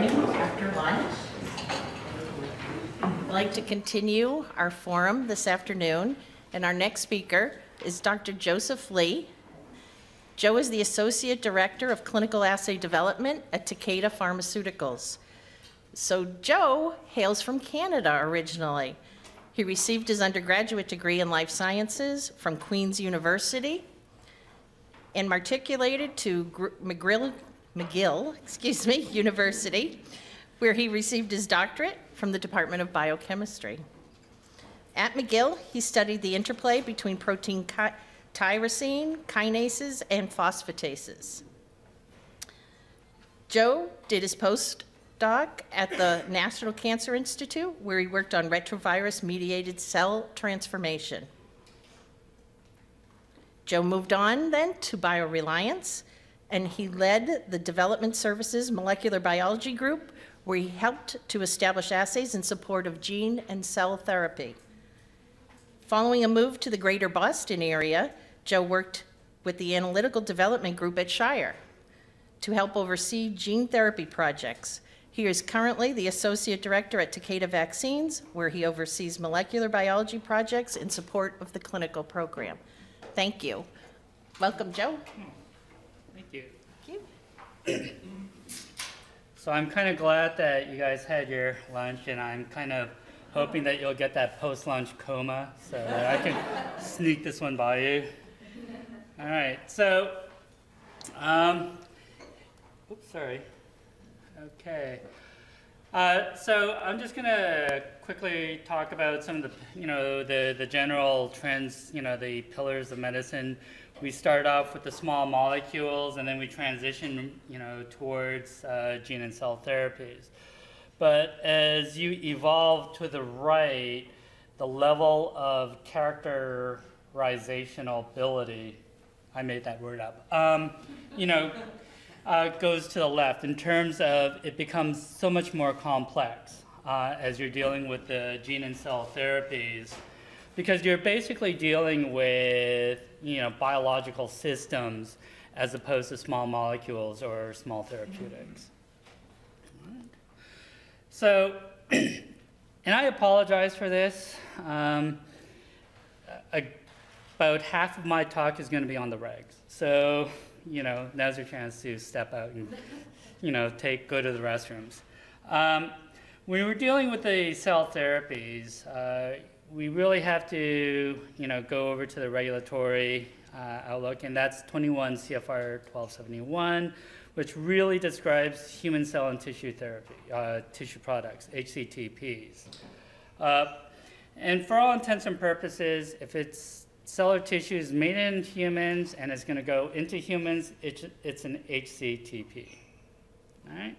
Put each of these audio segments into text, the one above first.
morning after lunch. I'd like to continue our forum this afternoon, and our next speaker is Dr. Joseph Lee. Joe is the Associate Director of Clinical Assay Development at Takeda Pharmaceuticals. So Joe hails from Canada originally. He received his undergraduate degree in life sciences from Queen's University and matriculated to McGill, McGill excuse me, University, where he received his doctorate from the Department of Biochemistry. At McGill, he studied the interplay between protein tyrosine, kinases, and phosphatases. Joe did his postdoc at the National Cancer Institute, where he worked on retrovirus-mediated cell transformation. Joe moved on then to BioReliance, and he led the Development Services Molecular Biology Group, where he helped to establish assays in support of gene and cell therapy. Following a move to the greater Boston area, Joe worked with the Analytical Development Group at Shire to help oversee gene therapy projects. He is currently the Associate Director at Takeda Vaccines, where he oversees molecular biology projects in support of the clinical program. Thank you. Welcome, Joe. Thank you. Thank you. So I'm kind of glad that you guys had your lunch, and I'm kind of hoping that you'll get that post-lunch coma so that I can sneak this one by you. All right, so, um, oops, sorry. Okay. Uh, so I'm just going to quickly talk about some of the, you know, the, the general trends, you know, the pillars of medicine we start off with the small molecules and then we transition, you know, towards uh, gene and cell therapies. But as you evolve to the right, the level of characterizational ability, I made that word up, um, you know, uh, goes to the left in terms of it becomes so much more complex uh, as you're dealing with the gene and cell therapies because you're basically dealing with you know, biological systems as opposed to small molecules or small therapeutics. So, and I apologize for this. Um, about half of my talk is going to be on the regs. So, you know, now's your chance to step out and, you know, take go to the restrooms. Um, when we're dealing with the cell therapies, uh, we really have to, you know, go over to the regulatory uh, outlook, and that's 21 CFR 1271, which really describes human cell and tissue therapy, uh, tissue products, HCTPs. Uh, and for all intents and purposes, if it's cellular tissue is made in humans and is going to go into humans, it's, it's an HCTP. All right?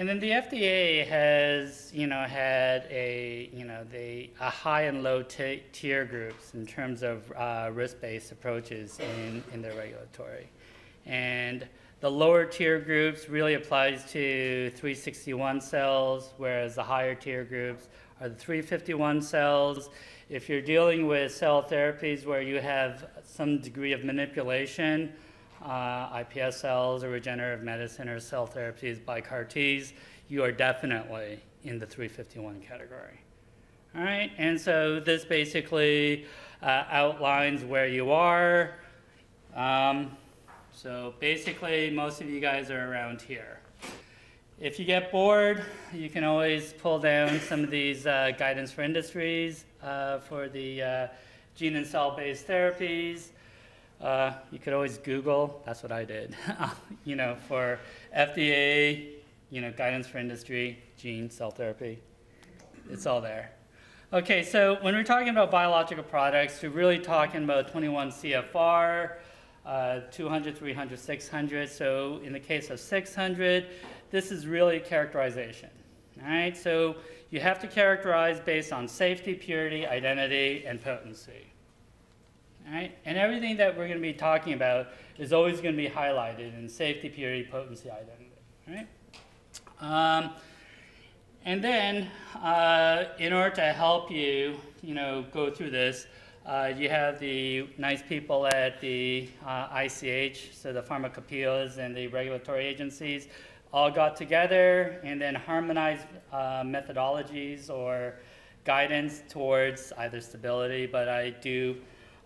And then the FDA has, you know, had a, you know, the a high and low tier groups in terms of uh, risk-based approaches in, in their regulatory. And the lower tier groups really applies to 361 cells, whereas the higher tier groups are the 351 cells. If you're dealing with cell therapies where you have some degree of manipulation, uh, iPS cells or regenerative medicine or cell therapies by CAR Ts, you are definitely in the 351 category. All right, and so this basically uh, outlines where you are. Um, so basically, most of you guys are around here. If you get bored, you can always pull down some of these uh, guidance for industries uh, for the uh, gene and cell-based therapies. Uh, you could always Google, that's what I did, you know, for FDA, you know, guidance for industry, gene, cell therapy. It's all there. Okay, so when we're talking about biological products, we're really talking about 21 CFR, uh, 200, 300, 600. So in the case of 600, this is really characterization. All right, so you have to characterize based on safety, purity, identity, and potency. Right? And everything that we're going to be talking about is always going to be highlighted in safety, purity, potency, identity. Right? Um, and then, uh, in order to help you, you know, go through this, Uh, you have the nice people at the uh, ICH, so the pharmacopoeias and the regulatory agencies, all got together and then harmonized uh, methodologies or guidance towards either stability, but I do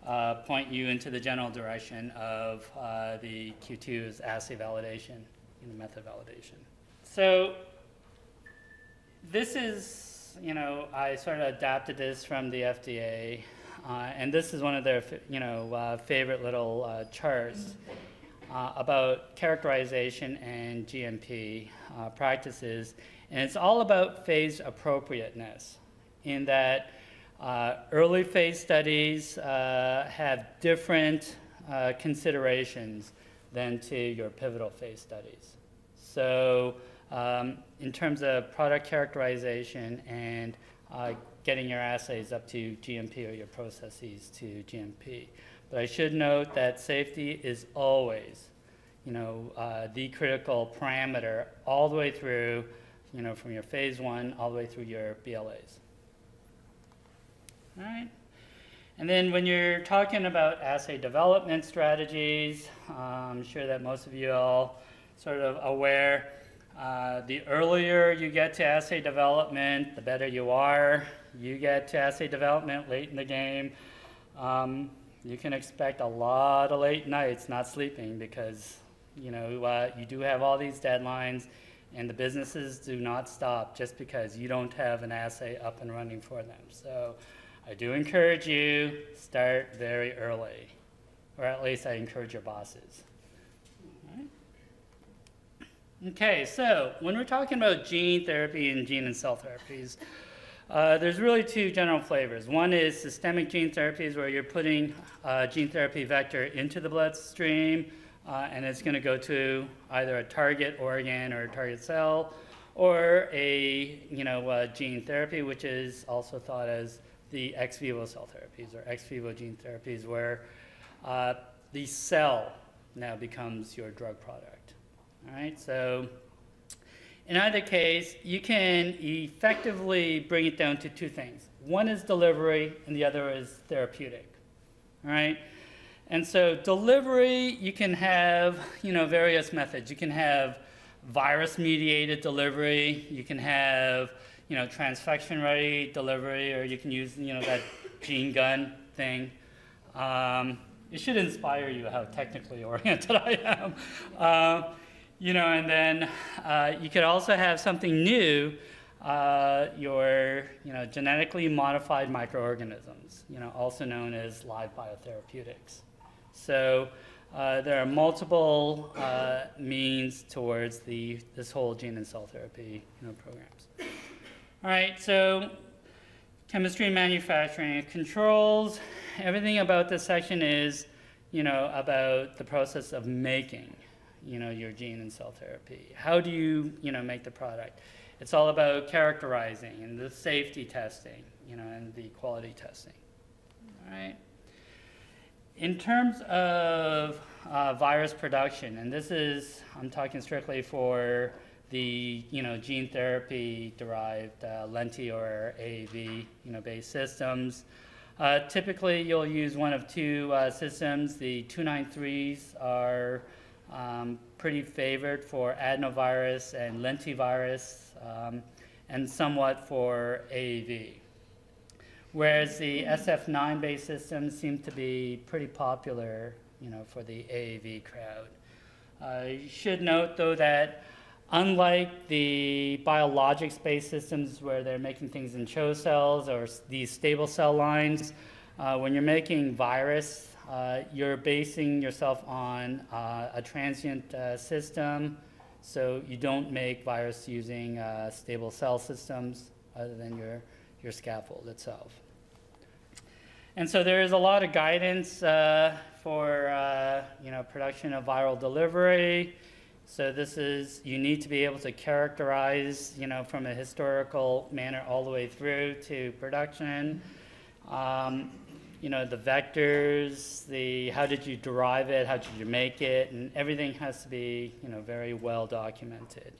uh, point you into the general direction of uh, the Q2's assay validation and the method validation. So this is, you know, I sort of adapted this from the FDA, uh, and this is one of their, you know, uh, favorite little uh, charts uh, about characterization and GMP practices, and it's all about phase appropriateness in that uh, early phase studies have different considerations than to your pivotal phase studies. So um, in terms of product characterization and uh, getting your assays up to GMP or your processes to GMP. But I should note that safety is always, you know, uh, the critical parameter all the way through, you know, from your phase one all the way through your BLAs. All right. And then when you're talking about assay development strategies, uh, I'm sure that most of you all sort of aware uh, the earlier you get to assay development, the better you are. You get to assay development late in the game. Um, you can expect a lot of late nights not sleeping because you know uh, you do have all these deadlines and the businesses do not stop just because you don't have an assay up and running for them. So I do encourage you start very early, or at least I encourage your bosses. Okay, so when we're talking about gene therapy and gene and cell therapies, uh, there's really two general flavors. One is systemic gene therapies, where you're putting a gene therapy vector into the bloodstream, uh, and it's going to go to either a target organ or a target cell, or a you know uh, gene therapy, which is also thought as the ex vivo cell therapies or ex vivo gene therapies, where uh, the cell now becomes your drug product. All right, so in either case, you can effectively bring it down to two things. One is delivery, and the other is therapeutic. All right, and so delivery, you can have you know various methods. You can have virus-mediated delivery. You can have you know transfection-ready delivery, or you can use you know that gene gun thing. Um, it should inspire you how technically oriented I am. Uh, you know, and then uh, you could also have something new, uh, your, you know, genetically modified microorganisms, you know, also known as live biotherapeutics. So uh, there are multiple uh, means towards the, this whole gene and cell therapy you know, programs. All right, so chemistry and manufacturing controls. Everything about this section is, you know, about the process of making you know, your gene and cell therapy? How do you, you know, make the product? It's all about characterizing and the safety testing, you know, and the quality testing. All right. In terms of uh, virus production, and this is, I'm talking strictly for the, you know, gene therapy derived uh, lenti or AAV, you know, based systems. Uh, typically, you'll use one of two uh, systems. The 293s are um, pretty favored for adenovirus and lentivirus, um, and somewhat for AAV. Whereas the SF9 based systems seem to be pretty popular, you know, for the AAV crowd. Uh, you should note though that unlike the biologics based systems where they're making things in CHO cells or these stable cell lines, uh, when you're making virus, uh, you're basing yourself on uh, a transient uh, system, so you don't make virus using uh, stable cell systems other than your, your scaffold itself. And so there is a lot of guidance uh, for you know, production of viral delivery. So this is, you need to be able to characterize, you know, from a historical manner all the way through to production. Um, you know, the vectors, the how did you derive it, how did you make it, and everything has to be, you know, very well documented.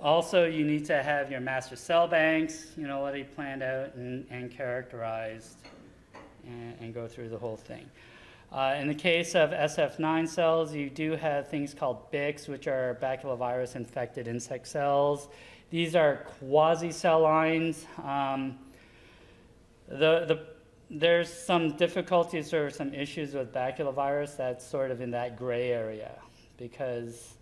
Also, you need to have your master cell banks, you know, already planned out and, and characterized. and, and go through the whole thing. Uh, in the case of SF9 cells, you do have things called BICs, which are baculovirus infected insect cells. These are quasi cell lines. Um, the, the, there's some difficulties or some issues with baculovirus that's sort of in that gray area because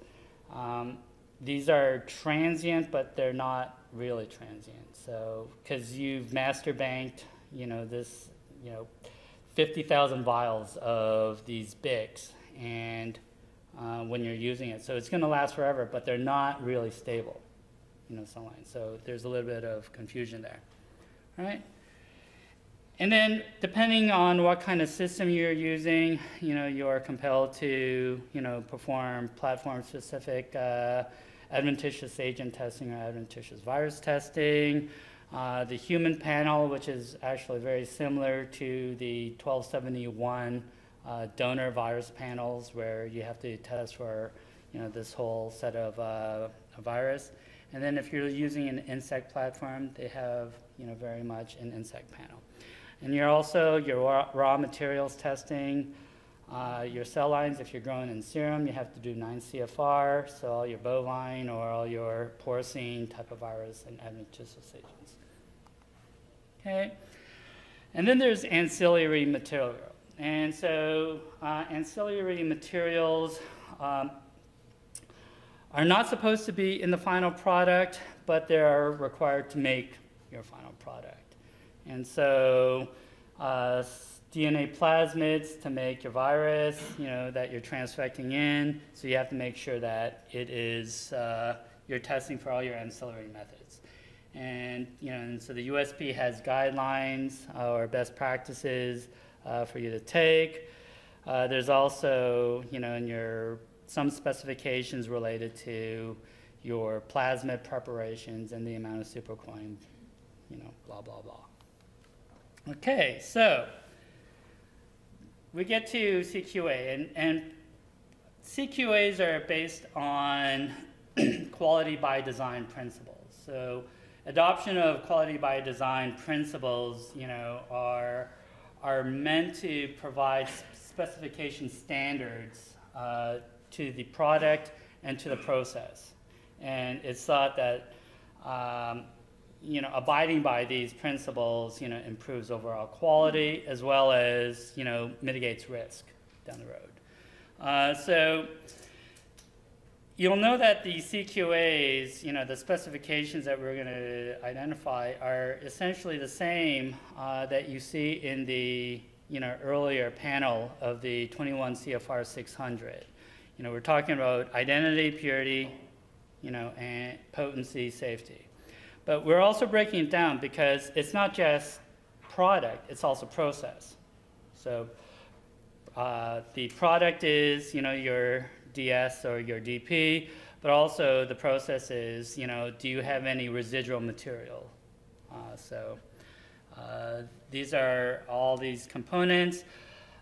um, these are transient, but they're not really transient. So, because you've master banked, you know, this, you know, 50,000 vials of these BICs, and uh, when you're using it, so it's going to last forever, but they're not really stable, you know. So there's a little bit of confusion there. All right. And then depending on what kind of system you're using, you know, you are compelled to, you know, perform platform-specific uh, adventitious agent testing or adventitious virus testing. Uh, the human panel, which is actually very similar to the 1271 uh, donor virus panels, where you have to test for, you know, this whole set of uh, virus. And then if you're using an insect platform, they have, you know, very much an insect panel. And you're also your raw, materials testing, uh, your cell lines. If you're growing in serum, you have to do 9 CFR, so all your bovine or all your porcine type of virus and adventitious agents. Okay, and then there's ancillary material. And so uh, ancillary materials um, are not supposed to be in the final product, but they are required to make your final product. And so uh, DNA plasmids to make your virus, you know, that you're transfecting in. So you have to make sure that it is, uh, you're testing for all your ancillary methods. And, you know, and so the USP has guidelines uh, or best practices uh, for you to take. Uh, there's also, you know, in your, some specifications related to your plasmid preparations and the amount of supercoin, you know, blah, blah, blah. Okay, so we get to CQA, and, and CQAs are based on quality by design principles. So adoption of quality by design principles, you know, are, are meant to provide specification standards uh, to the product and to the process. And it's thought that um, you know, abiding by these principles, you know, improves overall quality as well as, you know, mitigates risk down the road. Uh, so you'll know that the CQAs, you know, the specifications that we're going to identify are essentially the same uh, that you see in the, you know, earlier panel of the 21 CFR 600. You know, we're talking about identity, purity, you know, and potency, safety. But we're also breaking it down because it's not just product, it's also process. So uh, the product is, you know, your DS or your DP, but also the process is, you know, do you have any residual material? Uh, so uh, these are all these components.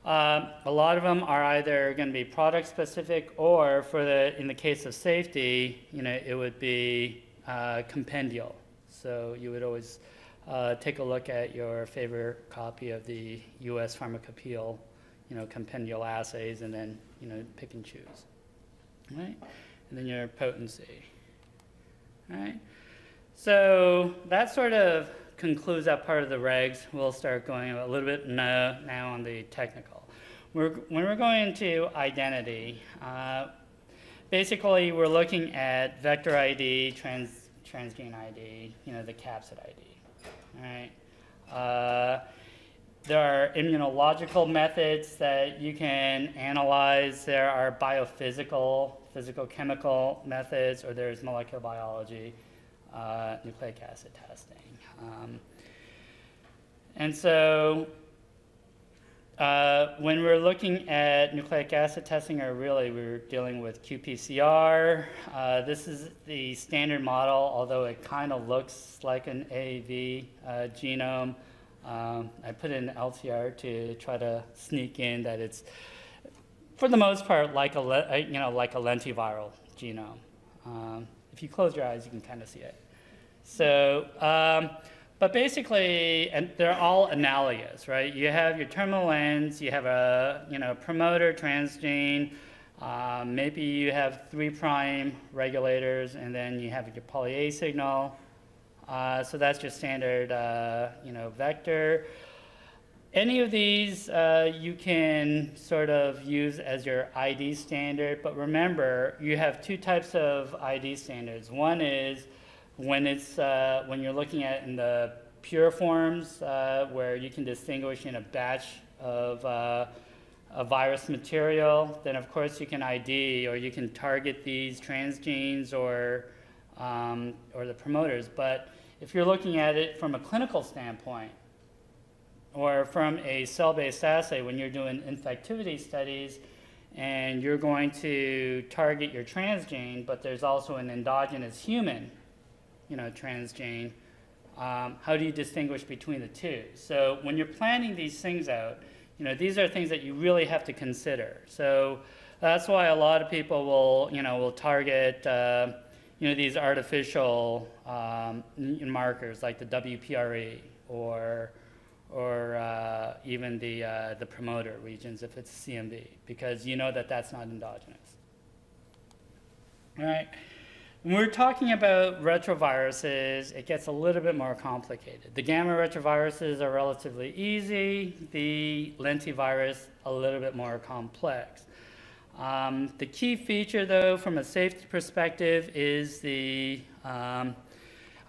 Uh, a lot of them are either going to be product specific or for the, in the case of safety, you know, it would be uh, compendial. So you would always uh, take a look at your favorite copy of the U.S. Pharmacopoeia, you know, compendial assays, and then you know pick and choose. Right? and then your potency. right? So that sort of concludes that part of the regs. We'll start going a little bit now, on the technical. We're, when we're going into identity, uh, basically we're looking at vector ID, trans, transgene ID, you know, the capsid ID. All right. Uh, there are immunological methods that you can analyze. There are biophysical, physical chemical methods, or there's molecular biology, uh, nucleic acid testing. Um, and so uh, when we're looking at nucleic acid testing, or really we're dealing with qPCR, uh, this is the standard model, although it kind of looks like an AAV uh, genome. Um, I put in LTR to try to sneak in that it's, for the most part, like a you know like a lentiviral genome. Um, if you close your eyes, you can kind of see it. So. Um, but basically, and they're all analogous, right? You have your terminal ends, you have a you know promoter transgene, um, maybe you have three prime regulators, and then you have your poly A signal. Uh, so that's your standard uh, you know vector. Any of these uh, you can sort of use as your ID standard, but remember you have two types of ID standards. One is when it's uh, when you're looking at in the pure forms uh, where you can distinguish in a batch of uh, a virus material, then of course you can ID or you can target these transgenes or um, or the promoters. But if you're looking at it from a clinical standpoint or from a cell-based assay when you're doing infectivity studies and you're going to target your transgene, but there's also an endogenous human you know, transgene, um, how do you distinguish between the two? So when you're planning these things out, you know, these are things that you really have to consider. So that's why a lot of people will, you know, will target, uh, you know, these artificial um, markers like the WPRE or, or uh, even the, uh, the promoter regions if it's CMV, because you know that that's not endogenous. All right. When we're talking about retroviruses, it gets a little bit more complicated. The gamma retroviruses are relatively easy, the lentivirus a little bit more complex. Um, the key feature, though, from a safety perspective, is the um,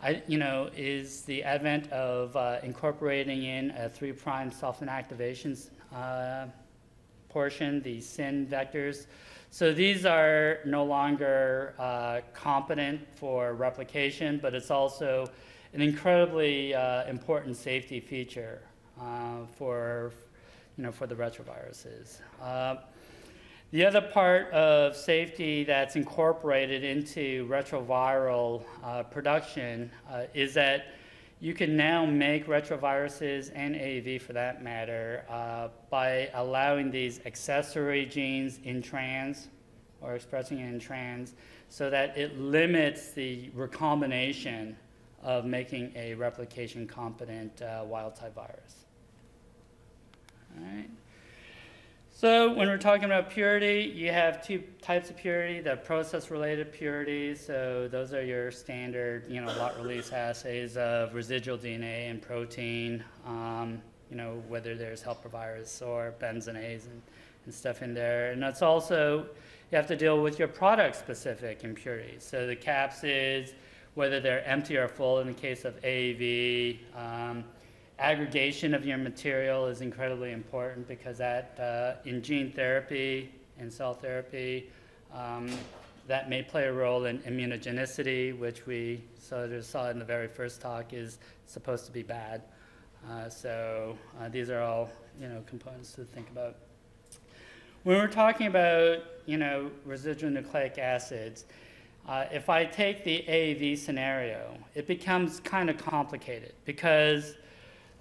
I, you know, is the advent of uh, incorporating in a three prime self-inactivation uh, portion, the SYN vectors. So these are no longer uh, competent for replication, but it's also an incredibly uh, important safety feature uh, for, you know, for the retroviruses. The other part of safety that's incorporated into retroviral uh, production uh, is that you can now make retroviruses and AAV for that matter uh, by allowing these accessory genes in trans or expressing it in trans so that it limits the recombination of making a replication competent uh, wild type virus. All right. So when we're talking about purity, you have two types of purity, the process-related purity. So those are your standard, you know, lot release assays of residual DNA and protein, um, you know, whether there's helper virus or benzonase and, and stuff in there. And that's also, you have to deal with your product-specific impurities. So the capsids, whether they're empty or full in the case of AAV, um, aggregation of your material is incredibly important because that uh, in gene therapy and cell therapy, um, that may play a role in immunogenicity, which we sort of saw in the very first talk is supposed to be bad. Uh, so uh, these are all you know components to think about. When we're talking about you know residual nucleic acids, uh, if I take the AAV scenario, it becomes kind of complicated because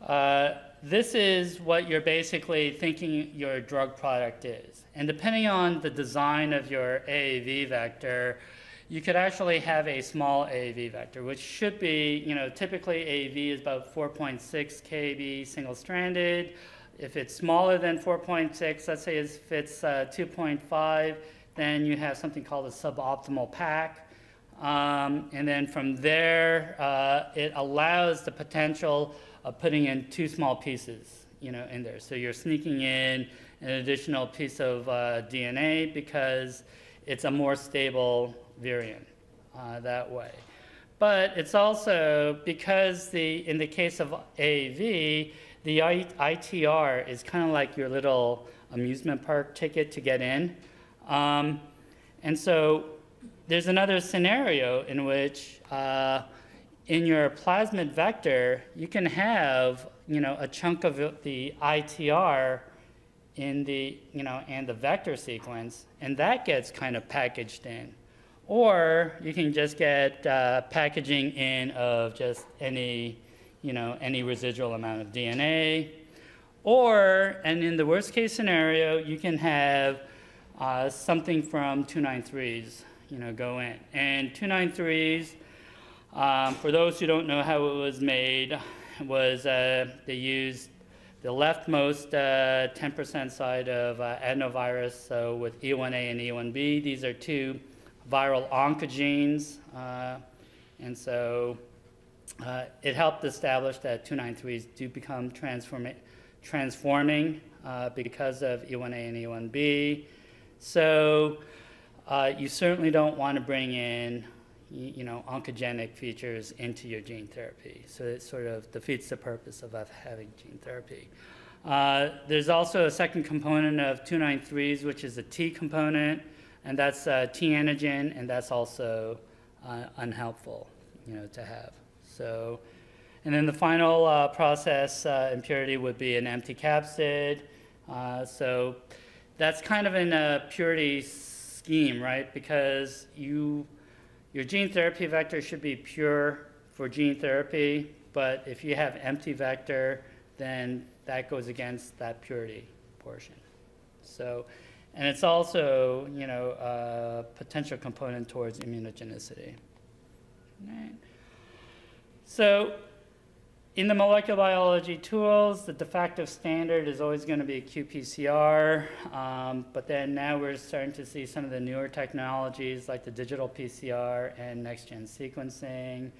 uh, this is what you're basically thinking your drug product is. And depending on the design of your AAV vector, you could actually have a small AAV vector, which should be, you know, typically AAV is about 4.6 kb single-stranded. If it's smaller than 4.6, let's say if it's uh, 2.5, then you have something called a suboptimal pack. Um, and then from there, uh, it allows the potential of putting in two small pieces, you know, in there. So you're sneaking in an additional piece of uh, DNA because it's a more stable variant uh, that way. But it's also because the in the case of AAV, the ITR is kind of like your little amusement park ticket to get in. Um, and so there's another scenario in which uh, in your plasmid vector, you can have, you know, a chunk of the ITR in the, you know, and the vector sequence, and that gets kind of packaged in. Or you can just get uh, packaging in of just any, you know, any residual amount of DNA. Or, and in the worst case scenario, you can have uh, something from 293s, you know, go in. And 293s Um, for those who don't know how it was made, was uh, they used the leftmost uh, 10% side of uh, adenovirus, so with E1A and E1B, these are two viral oncogenes, uh, and so uh, it helped establish that 293s do become transformi- transforming uh, because of E1A and E1B. So uh, you certainly don't want to bring in, you know, oncogenic features into your gene therapy. So it sort of defeats the purpose of having gene therapy. Uh, there's also a second component of 293s, which is a T component, and that's uh, T antigen, and that's also uh, unhelpful, you know, to have. So, and then the final uh, process impurity would be an empty capsid. So that's kind of in a purity scheme, right? Because you, your gene therapy vector should be pure for gene therapy, but if you have empty vector, then that goes against that purity portion. So, and it's also, you know, a potential component towards immunogenicity. Right. So, in the molecular biology tools, the de facto standard is always going to be qPCR, um, but then now we're starting to see some of the newer technologies like the digital PCR and next-gen sequencing.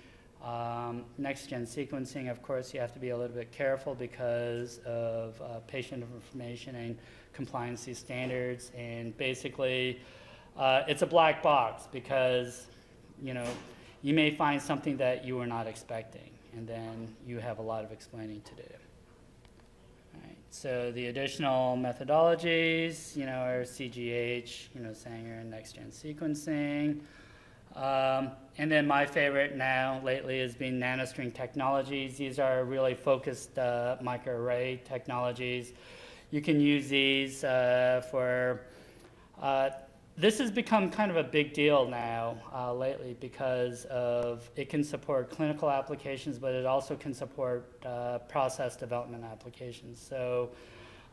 Um, next-gen sequencing, of course, you have to be a little bit careful because of uh, patient information and compliancy standards, and basically, uh, it's a black box because, you know, you may find something that you were not expecting, and then you have a lot of explaining to do. Right, so the additional methodologies, you know, are CGH, you know, Sanger and next-gen sequencing. Um, and then my favorite now lately has been nanostring technologies. These are really focused uh, microarray technologies. You can use these uh, for uh, this has become kind of a big deal now uh, lately because of it can support clinical applications, but it also can support uh, process development applications. So,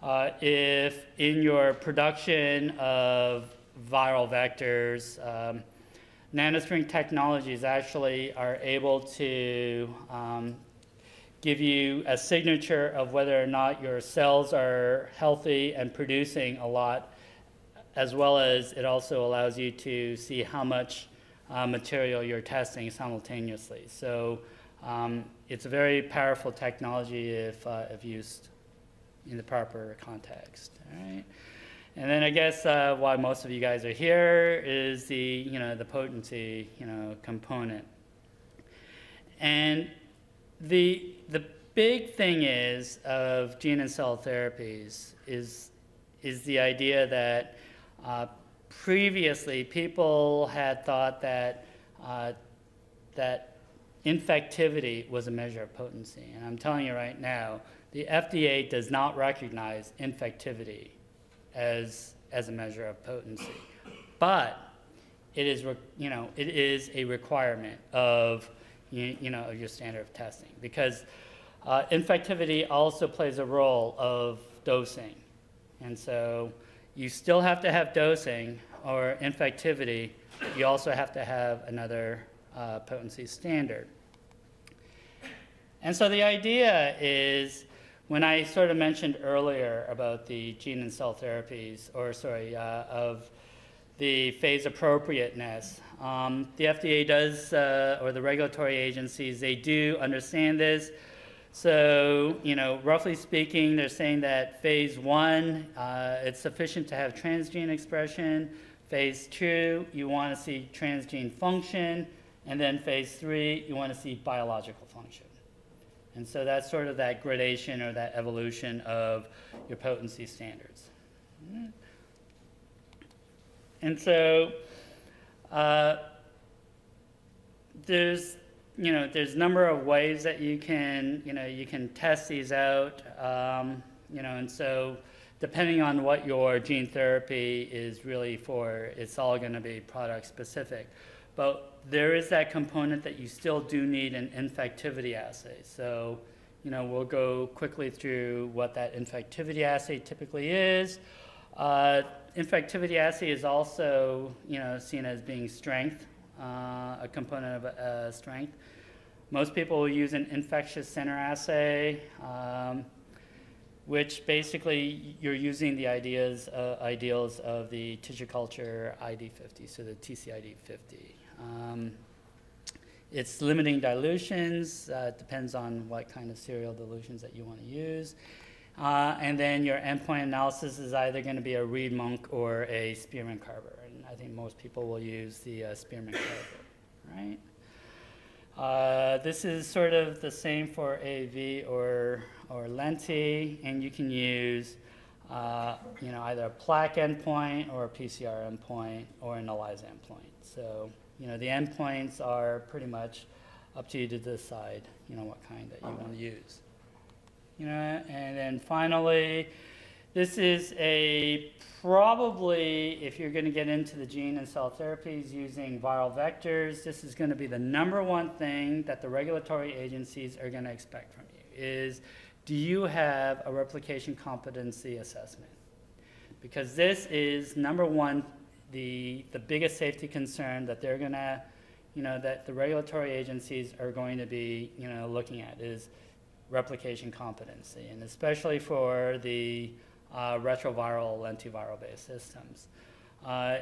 uh, if in your production of viral vectors, um, nanostring technologies actually are able to um, give you a signature of whether or not your cells are healthy and producing a lot as well as it also allows you to see how much uh, material you're testing simultaneously. So um, it's a very powerful technology if, uh, if used in the proper context. All right. And then I guess uh, why most of you guys are here is the you know the potency you know component. And the the big thing is of gene and cell therapies is is the idea that uh, previously, people had thought that, uh, that infectivity was a measure of potency. And I'm telling you right now, the FDA does not recognize infectivity as, as a measure of potency. But it is, you know, it is a requirement of, you, know, of your standard of testing because uh, infectivity also plays a role of dosing. And so you still have to have dosing or infectivity. You also have to have another uh, potency standard. And so the idea is when I sort of mentioned earlier about the gene and cell therapies, or sorry, uh, of the phase appropriateness, um, the FDA does, uh, or the regulatory agencies, they do understand this. So, you know, roughly speaking, they're saying that phase one, uh, it's sufficient to have transgene expression. Phase two, you want to see transgene function. And then phase three, you want to see biological function. And so that's sort of that gradation or that evolution of your potency standards. And so uh, there's you know, there's a number of ways that you can, you know, you can test these out, um, you know, and so depending on what your gene therapy is really for, it's all going to be product specific. But there is that component that you still do need an infectivity assay. So, you know, we'll go quickly through what that infectivity assay typically is. Uh, infectivity assay is also, you know, seen as being strength uh, a component of uh, strength. Most people will use an infectious center assay, um, which basically you're using the ideas, uh, ideals of the tissue culture ID50, so the TCID 50. Um, it's limiting dilutions, uh, it depends on what kind of serial dilutions that you want to use. Uh, and then your endpoint analysis is either going to be a Reed Monk or a Spearman Carver. And I think most people will use the uh, Spearman Carver, right? Uh, this is sort of the same for AV or, or Lenti, and you can use uh, you know, either a plaque endpoint or a PCR endpoint or an ELISA endpoint. So, you know, the endpoints are pretty much up to you to decide, you know, what kind that you want to use. You know, and then finally, this is a probably, if you're going to get into the gene and cell therapies using viral vectors, this is going to be the number one thing that the regulatory agencies are going to expect from you is do you have a replication competency assessment? Because this is number one, the, the biggest safety concern that they're going to, you know, that the regulatory agencies are going to be, you know, looking at is replication competency, and especially for the uh, retroviral lentiviral-based systems. Uh,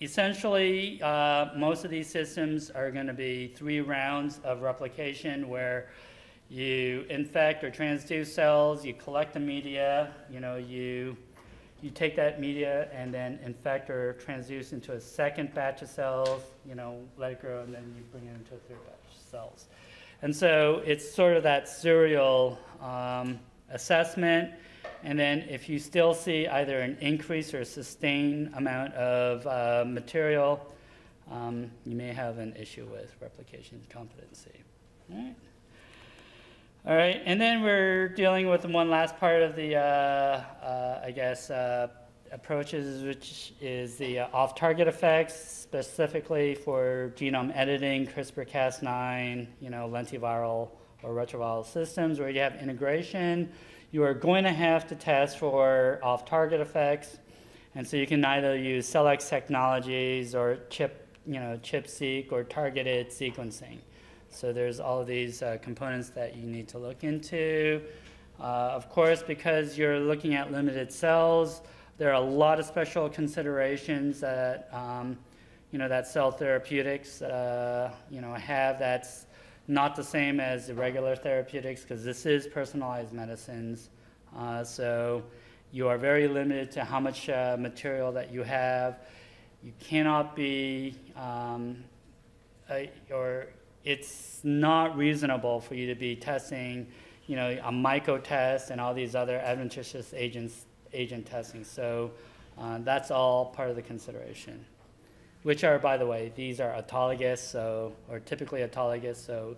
essentially, uh, most of these systems are going to be three rounds of replication where you infect or transduce cells, you collect the media, you know, you you take that media and then infect or transduce into a second batch of cells, you know, let it grow, and then you bring it into a third batch of cells. And so it's sort of that serial um, assessment. And then if you still see either an increase or a sustained amount of uh, material, um, you may have an issue with replication competency. All right. All right, and then we're dealing with one last part of the, uh, uh, I guess, uh, approaches, which is the uh, off-target effects, specifically for genome editing, CRISPR-Cas9, you know, lentiviral or retroviral systems, where you have integration. You are going to have to test for off-target effects, and so you can either use CellX technologies or chip, you know, ChIP-seq or targeted sequencing. So there's all of these uh, components that you need to look into. Uh, of course, because you're looking at limited cells, there are a lot of special considerations that um, you know that cell therapeutics uh, you know have that's not the same as the regular therapeutics because this is personalized medicines. Uh, so you are very limited to how much uh, material that you have. You cannot be um, a, or it's not reasonable for you to be testing, you know, a myco test and all these other adventitious agents, agent testing. So uh, that's all part of the consideration. Which are, by the way, these are autologous, so or typically autologous, so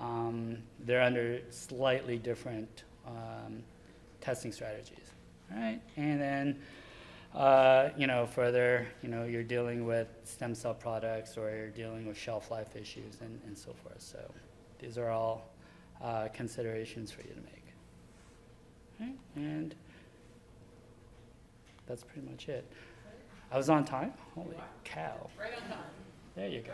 um, they're under slightly different um, testing strategies. Right, and then uh, you know, further, you know, you're dealing with stem cell products or you're dealing with shelf life issues and, and so forth. So these are all uh, considerations for you to make. And that's pretty much it. I was on time? Holy cow. Right on time. There you go.